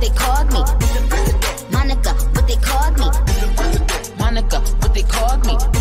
what they called me. Monica, what they called me. Monica, what they called me.